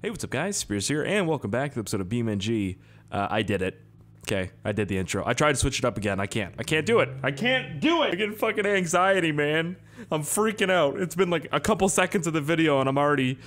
Hey, what's up, guys? Speirs here, and welcome back to the episode of BeamNG. Uh, I did it. Okay, I did the intro. I tried to switch it up again. I can't. I can't do it. I can't do it. I'm getting fucking anxiety, man. I'm freaking out. It's been like a couple seconds of the video, and I'm already,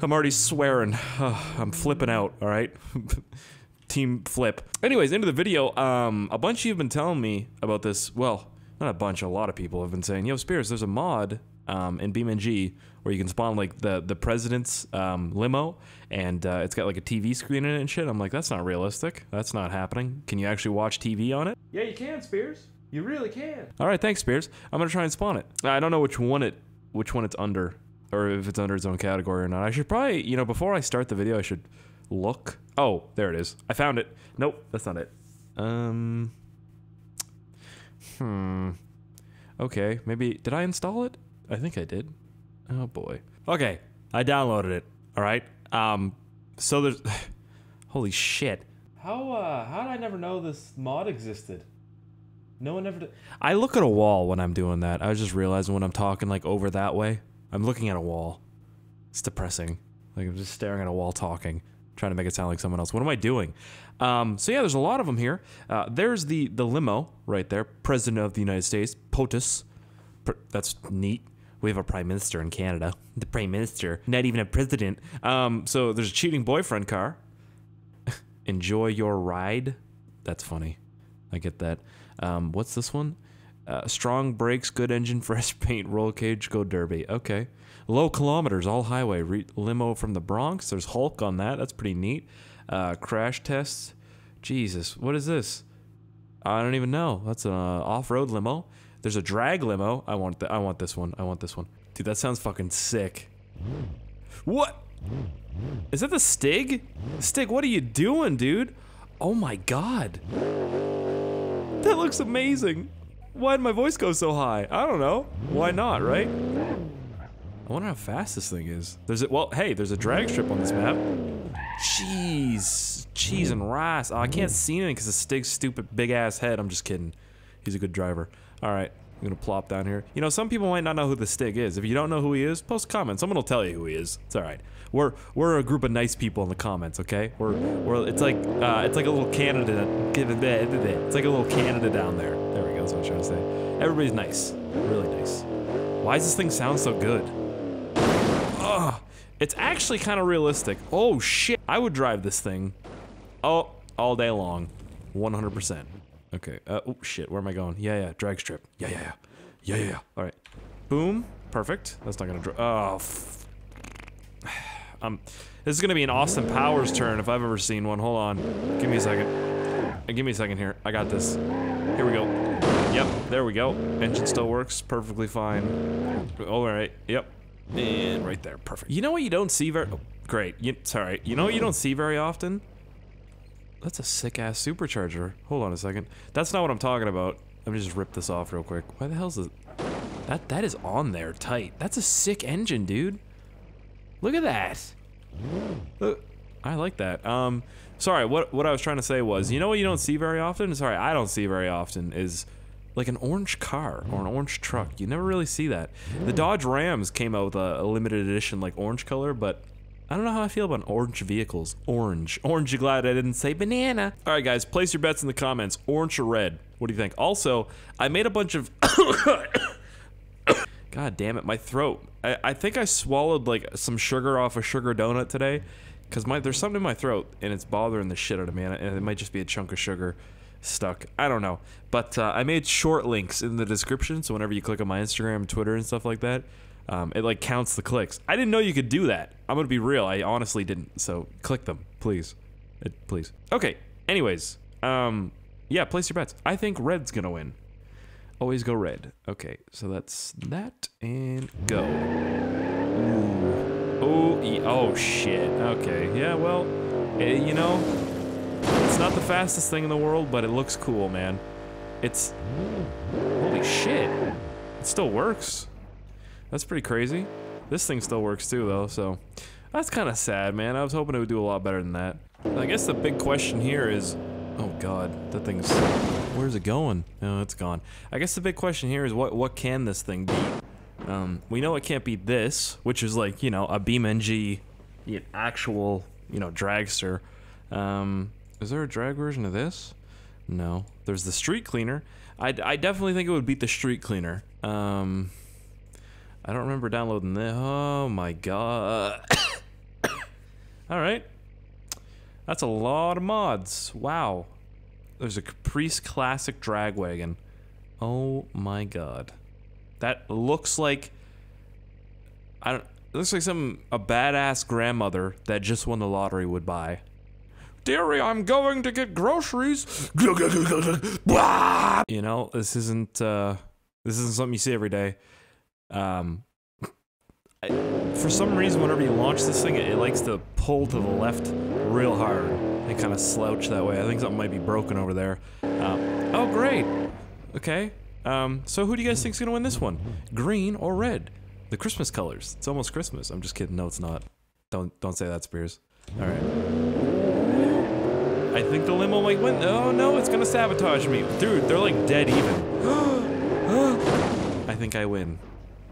I'm already swearing. I'm flipping out. All right. Team flip. Anyways, into the video. Um, a bunch of you have been telling me about this. Well, not a bunch. A lot of people have been saying, "Yo, Speirs, there's a mod um, in BeamNG where you can spawn like the the president's um, limo, and uh, it's got like a TV screen in it and shit. I'm like, that's not realistic. That's not happening. Can you actually watch TV on it? Yeah, you can, Speirs. You really can. All right, thanks, Speirs. I'm gonna try and spawn it. I don't know which one it which one it's under, or if it's under its own category or not. I should probably, you know, before I start the video, I should look. Oh, there it is. I found it. Nope, that's not it. Um. Hmm. Okay, maybe did I install it? I think I did. Oh boy. Okay, I downloaded it. All right. Um, so there's. Holy shit. How uh how did I never know this mod existed? No one ever. Did. I look at a wall when I'm doing that. I was just realizing when I'm talking like over that way, I'm looking at a wall. It's depressing. Like I'm just staring at a wall talking, trying to make it sound like someone else. What am I doing? Um, so yeah, there's a lot of them here. Uh, there's the the limo right there, President of the United States, POTUS. That's neat. We have a prime minister in Canada. The prime minister, not even a president. Um, so there's a cheating boyfriend car. Enjoy your ride. That's funny. I get that. Um, what's this one? Uh, strong brakes, good engine, fresh paint, roll cage, go derby. Okay. Low kilometers, all highway. Re limo from the Bronx. There's Hulk on that. That's pretty neat. Uh, crash tests. Jesus, what is this? I don't even know. That's an off-road limo. There's a drag limo. I want the, I want this one. I want this one. Dude, that sounds fucking sick. What? Is that the Stig? Stig, what are you doing, dude? Oh my god. That looks amazing. Why did my voice go so high? I don't know. Why not, right? I wonder how fast this thing is. There's a, well, hey, there's a drag strip on this map. Cheese. Cheese and rice. Oh, I can't see anything because of Stig's stupid big ass head. I'm just kidding. He's a good driver. All right, I'm gonna plop down here. You know, some people might not know who the Stig is. If you don't know who he is, post comment. Someone will tell you who he is. It's all right. We're we're a group of nice people in the comments, okay? We're we're it's like uh, it's like a little Canada. It's like a little Canada down there. There we go. That's what I'm trying to say. Everybody's nice, really nice. Why does this thing sound so good? Ugh. It's actually kind of realistic. Oh shit! I would drive this thing. Oh, all day long, 100%. Okay. Uh, oh shit. Where am I going? Yeah, yeah. Drag strip. Yeah, yeah, yeah. Yeah, yeah. yeah. All right. Boom. Perfect. That's not gonna. Oh. um. This is gonna be an Austin Powers turn if I've ever seen one. Hold on. Give me a second. Uh, give me a second here. I got this. Here we go. Yep. There we go. Engine still works perfectly fine. All right. Yep. And right there. Perfect. You know what you don't see very. Oh, great. You, sorry. You know what you don't see very often? That's a sick ass supercharger. Hold on a second. That's not what I'm talking about. Let me just rip this off real quick. Why the hell's this? That that is on there tight. That's a sick engine, dude. Look at that. Look, I like that. Um, sorry. What what I was trying to say was, you know what you don't see very often? Sorry, I don't see very often is like an orange car or an orange truck. You never really see that. The Dodge Rams came out with a, a limited edition like orange color, but I don't know how I feel about orange vehicles. Orange. Orange, you glad I didn't say banana. All right, guys, place your bets in the comments. Orange or red? What do you think? Also, I made a bunch of... God damn it, my throat. I, I think I swallowed, like, some sugar off a sugar donut today. Because my there's something in my throat, and it's bothering the shit out of me. And it might just be a chunk of sugar stuck. I don't know. But uh, I made short links in the description, so whenever you click on my Instagram, Twitter, and stuff like that, um, it like counts the clicks. I didn't know you could do that. I'm gonna be real. I honestly didn't. So click them, please, it, please. Okay. Anyways, um, yeah, place your bets. I think red's gonna win. Always go red. Okay, so that's that and go. Ooh. Oh, oh shit. Okay. Yeah. Well, eh, you know, it's not the fastest thing in the world, but it looks cool, man. It's holy shit. It still works. That's pretty crazy. This thing still works too, though, so that's kind of sad, man. I was hoping it would do a lot better than that. I guess the big question here is, oh god, that thing's, where's it going? No, it's gone. I guess the big question here is what what can this thing beat? Um, we know it can't beat this, which is like, you know, a BeamNG, an actual, you know, dragster. Um, is there a drag version of this? No. There's the street cleaner. I, I definitely think it would beat the street cleaner. Um, I don't remember downloading this. Oh my god. All right. That's a lot of mods. Wow. There's a Caprice Classic drag wagon. Oh my god. That looks like I don't it looks like some a badass grandmother that just won the lottery would buy. Dearie, I'm going to get groceries. you know, this isn't uh this isn't something you see every day. Um I, for some reason, whenever you launch this thing, it, it likes to pull to the left real hard and kind of slouch that way. I think something might be broken over there. Um, oh, great. Okay. Um, so who do you guys think's gonna win this one? Green or red? The Christmas colors. It's almost Christmas. I'm just kidding. No, it's not. Don't don't say that, Speirs. All right. I think the limo might win. Oh no, it's gonna sabotage me, dude. They're like dead even. I think I win.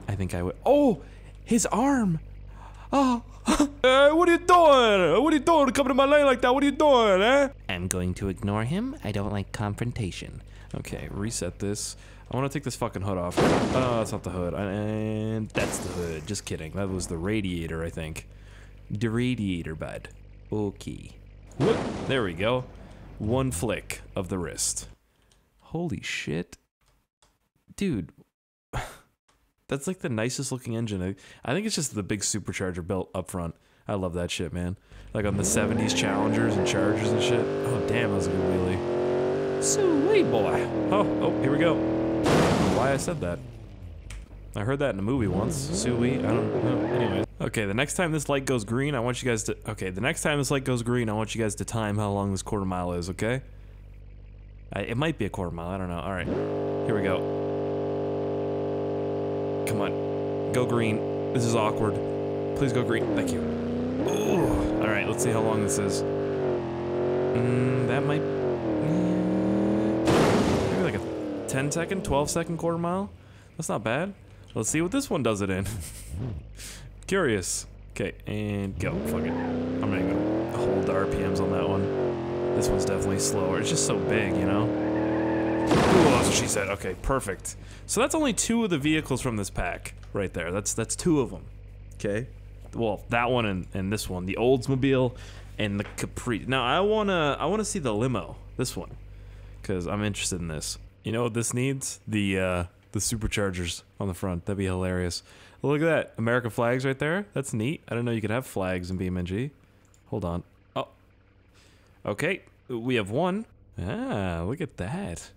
I think I would. Oh, his arm. Oh. hey, what are you doing? What are you doing? Coming to my lane like that? What are you doing, eh? I'm going to ignore him. I don't like confrontation. Okay, reset this. I want to take this fucking hood off. Oh, that's not the hood. And that's the hood. Just kidding. That was the radiator, I think. The radiator, bud. Okay. Whoop. There we go. One flick of the wrist. Holy shit. Dude. That's like the nicest looking engine. I, I think it's just the big supercharger built up front. I love that shit, man. Like on the 70s Challengers and Chargers and shit. Oh, damn, that was a good wheelie. Sweet boy. Oh, oh, here we go. why I said that. I heard that in a movie once. Sui, I don't know. Anyway. Okay, the next time this light goes green, I want you guys to... Okay, the next time this light goes green, I want you guys to time how long this quarter mile is, okay? I, it might be a quarter mile, I don't know. Alright, here we go. Come on. Go green. This is awkward. Please go green. Thank you. All right, let's see how long this is. Mm, that might... Maybe like a 10 second, 12 second quarter mile? That's not bad. Let's see what this one does it in. Curious. Okay, and go. Fuck it. I'm gonna hold the RPMs on that one. This one's definitely slower. It's just so big, you know? Ooh, that's what she said. Okay, perfect. So that's only two of the vehicles from this pack right there. That's that's two of them. Okay. Well, that one and, and this one, the Oldsmobile and the Capri. Now I wanna I wanna see the limo. This one, because I'm interested in this. You know what this needs? The uh, the superchargers on the front. That'd be hilarious. Look at that American flags right there. That's neat. I don't know you could have flags in BeamNG. Hold on. Oh. Okay, we have one. Ah, look at that.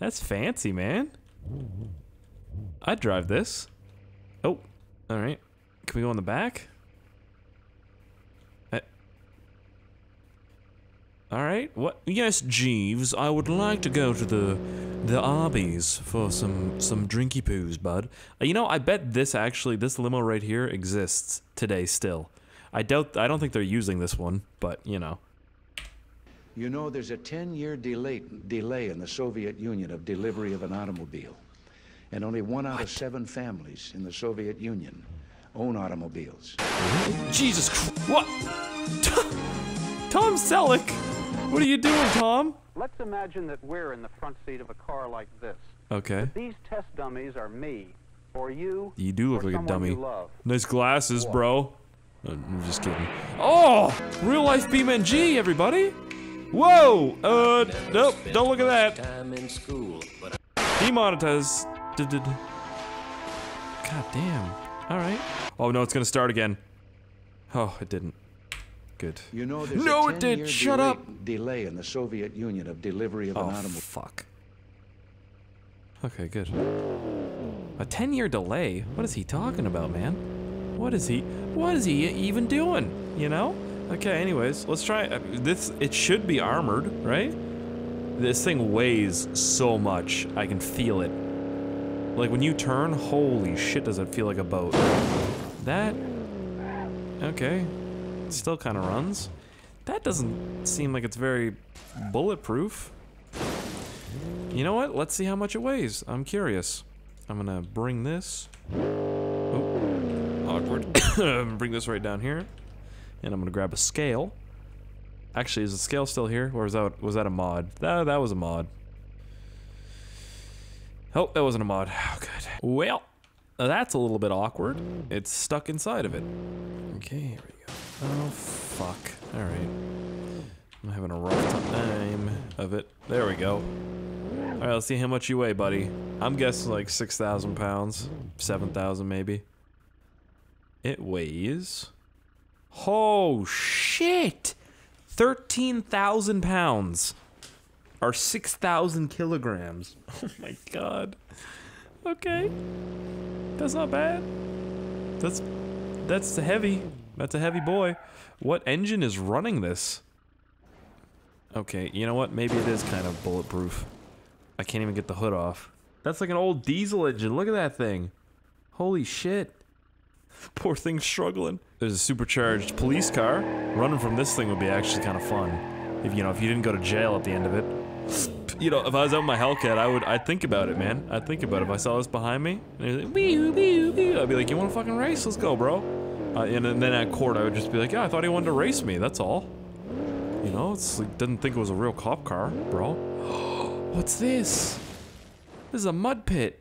That's fancy, man. I'd drive this. Oh, all right. Can we go in the back? Uh, all right. What? Yes, Jeeves. I would like to go to the the Arby's for some some drinky poos, bud. Uh, you know, I bet this actually this limo right here exists today still. I doubt. I don't think they're using this one, but you know. You know, there's a 10-year delay, delay in the Soviet Union of delivery of an automobile. And only one out of seven families in the Soviet Union own automobiles. Jesus Christ. What? Tom Selleck? What are you doing, Tom? Let's imagine that we're in the front seat of a car like this. Okay. These test dummies are me, or you, You do look or like a someone dummy. you love. Nice glasses, bro. Uh, I'm just kidding. Oh! Real life BeamNG, everybody! Whoa! Uh, nope, don't look at that. school, but Demonetize. D- d- d- God damn. Alright. Oh no, it's gonna start again. Oh, it didn't. Good. You know, No, it did. Shut delay, up. delay in the Soviet Union of delivery of Oh, an automobile. fuck. Okay, good. A 10 year delay? What is he talking about, man? What is he, what is he even doing? You know? Okay, anyways, let's try, this, it should be armored, right? This thing weighs so much, I can feel it. Like when you turn, holy shit does it feel like a boat. That, okay, still kind of runs. That doesn't seem like it's very bulletproof. You know what? Let's see how much it weighs. I'm curious. I'm gonna bring this. Oh, awkward. bring this right down here. And I'm gonna grab a scale. Actually, is the scale still here, or was that was that a mod? That that was a mod. Oh, that wasn't a mod. Oh, good. Well, that's a little bit awkward. It's stuck inside of it. Okay, here we go. Oh fuck. All right. I'm having a rough time of it. There we go. All right, let's see how much you weigh, buddy. I'm guessing like 6,000 pounds, 7,000 maybe. It weighs. Oh shit! 13,000 pounds. Or 6,000 kilograms. Oh my god. Okay. That's not bad. That's that's a heavy. That's a heavy boy. What engine is running this? Okay, you know what? Maybe it is kind of bulletproof. I can't even get the hood off. That's like an old diesel engine. Look at that thing. Holy shit. Poor thing's struggling. There's a supercharged police car. Running from this thing would be actually kind of fun. If you know, if you didn't go to jail at the end of it. You know, if I was out in my Hellcat, I would, I'd think about it, man. I'd think about it. If I saw this behind me, and like, "Wee-oo, wee-oo, wee-oo," I'd be like, you want to fucking race? Let's go, bro. Uh, and, and then at court, I would just be like, yeah, I thought he wanted to race me. That's all. You know, it's like, didn't think it was a real cop car, bro. What's this? This is a mud pit.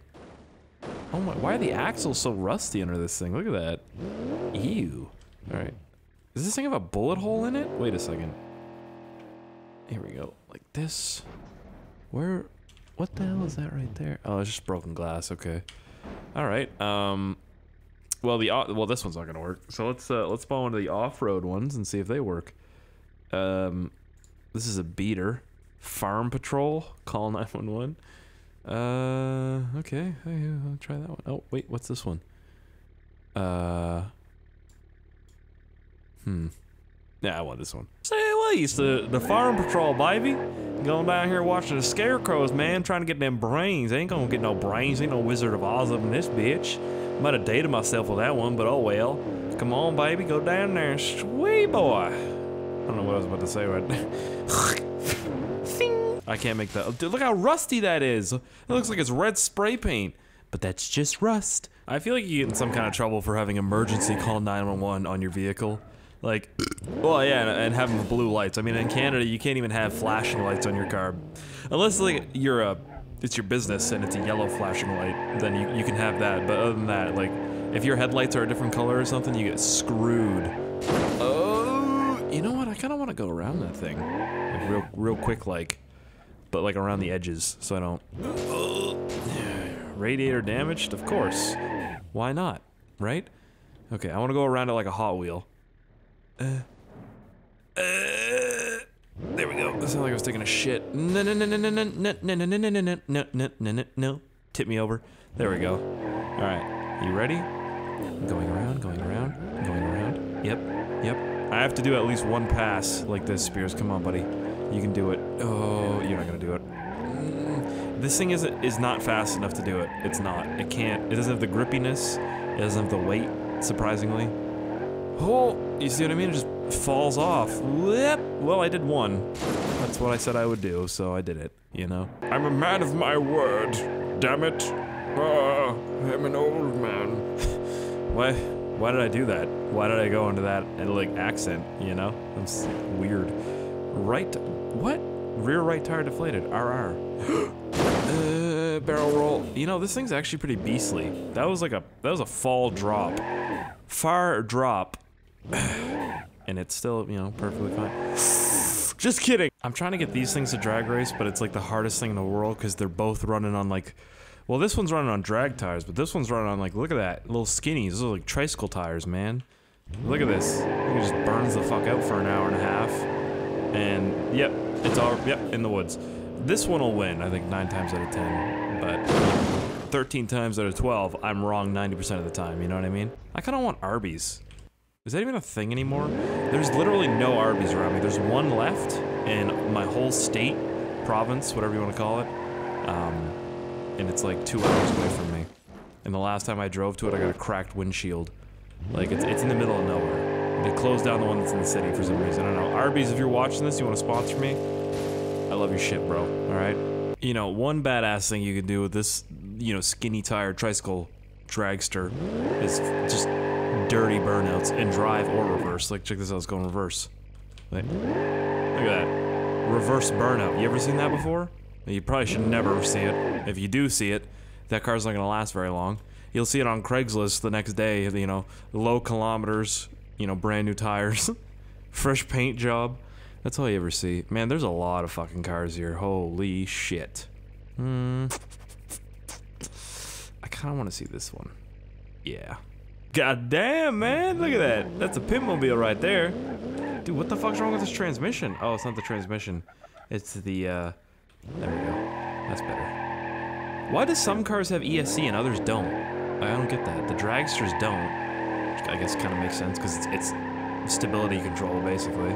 Oh my, why are the axles so rusty under this thing? Look at that. Ew. Alright. Does this thing have a bullet hole in it? Wait a second. Here we go. Like this. Where, what the hell is that right there? Oh, it's just broken glass. Okay. Alright. Um, well, the, well, this one's not gonna work. So let's, uh, let's follow into the off-road ones and see if they work. Um, this is a beater. Farm Patrol. Call 911. Uh, okay. I'll try that one. Oh, wait, what's this one? Uh, hmm. Yeah, I want this one. Say what? The, the Farm Patrol, baby. Going down here watching the scarecrows, man, trying to get them brains. Ain't gonna get no brains. Ain't no Wizard of Oz up in this bitch. Might have dated myself with that one, but oh well. Come on, baby, go down there. Sweet boy. I don't know what I was about to say right Thing. I can't make that. Dude, look how rusty that is. It looks like it's red spray paint. But that's just rust. I feel like you get in some kind of trouble for having emergency call 911 on your vehicle. Like, well, yeah, and, and having blue lights. I mean, in Canada, you can't even have flashing lights on your car. Unless, like, you're a, it's your business and it's a yellow flashing light, then you, you can have that. But other than that, like, if your headlights are a different color or something, you get screwed. Oh, you know what? I kind of want to go around that thing. Like, real, real quick, like, but like around the edges, so I don't. Radiator damaged? Of course. Why not? Right? Okay, I want to go around it like a Hot Wheel. Uh, uh, there we go. That sounded like I was taking a shit. No, no, no, no, no, no, no, no, no, no, no, no, no, no, no, no, no. Tip me over. There we go. All right, you ready? Going around, going around, going around. Yep, yep. I have to do at least one pass like this, Speirs. Come on, buddy. You can do it. Oh, you're not gonna do it. Mm, This thing is is not fast enough to do it. It's not. It can't. It doesn't have the grippiness. It doesn't have the weight. Surprisingly. Oh, you see what I mean? It just falls off. Whip. Well, I did one. That's what I said I would do, so I did it. You know. I'm a man of my word. Damn it. Ah, I'm an old man. Why? Why did I do that? Why did I go into that uh, like accent? You know, that's weird. Right? What? Rear right tire deflated. RR. uh, barrel roll. You know, this thing's actually pretty beastly. That was like a that was a fall drop, far drop, and it's still you know perfectly fine. Just kidding. I'm trying to get these things to drag race, but it's like the hardest thing in the world because they're both running on like, well, this one's running on drag tires, but this one's running on like, look at that, little skinnies. Those are like tricycle tires, man. Look at this. It just burns the fuck out for an hour and a half. And yep, it's all yep in the woods. This one will win, I think nine times out of ten, but 13 times out of 12, I'm wrong 90% of the time. You know what I mean? I kind of want Arby's. Is that even a thing anymore? There's literally no Arby's around me. There's one left in my whole state, province, whatever you want to call it. Um, and it's like two hours away from me. And the last time I drove to it, I got a cracked windshield. Like, it's, it's in the middle of nowhere. They closed down the one that's in the city for some reason. I don't know. Arby's, if you're watching this, you want to sponsor me? I love your shit, bro. All right? You know, one badass thing you can do with this, you know, skinny tire tricycle dragster is just dirty burnouts and drive or reverse. Like, check this out. Let's go reverse. Wait. Look at that. Reverse burnout. You ever seen that before? You probably should never see it. If you do see it, that car's not gonna last very long. You'll see it on Craigslist the next day, you know, low kilometers, you know, brand new tires, fresh paint job. That's all you ever see. Man, there's a lot of fucking cars here. Holy shit. Hmm. I kind of want to see this one. Yeah. God damn, man. Look at that. That's a Pitmobile right there. Dude, what the fuck's wrong with this transmission? Oh, it's not the transmission. It's the, uh... There we go. That's better. Why do some cars have ESC and others don't? I don't get that. The dragsters don't. I guess kind of makes sense because it's, it's stability control, basically.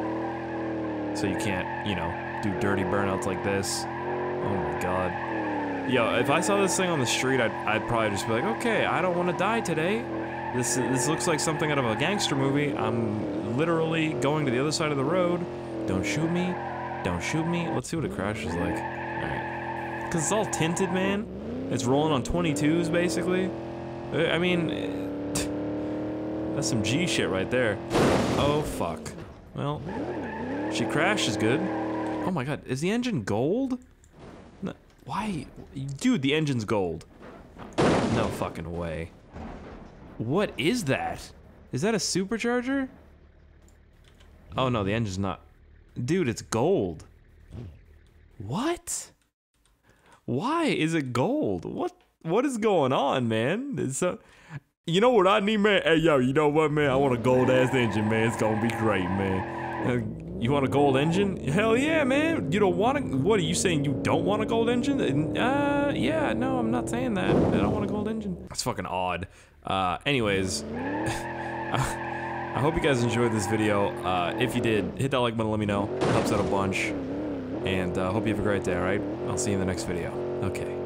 So you can't, you know, do dirty burnouts like this. Oh my god. Yo, if I saw this thing on the street, I'd, I'd probably just be like, okay, I don't want to die today. This, this looks like something out of a gangster movie. I'm literally going to the other side of the road. Don't shoot me. Don't shoot me. Let's see what a crash is like. Alright. Because it's all tinted, man. It's rolling on 22s, basically. I mean, that's some G shit right there. Oh, fuck. Well, she crashes good. Oh my god, is the engine gold? No, why? Dude, the engine's gold. No fucking way. What is that? Is that a supercharger? Oh no, the engine's not. Dude, it's gold. What? Why is it gold? What what is going on, man? It's so you know what I need, man? Hey, yo, you know what, man? I want a gold ass engine, man. It's gonna be great, man. Uh, you want a gold engine? Hell yeah, man. You don't want a. What are you saying? You don't want a gold engine? Uh, yeah, no, I'm not saying that. I don't want a gold engine. That's fucking odd. Uh, anyways, I hope you guys enjoyed this video. Uh, if you did, hit that like button. Let me know. It helps out a bunch. And uh, hope you have a great day. All right. I'll see you in the next video. Okay.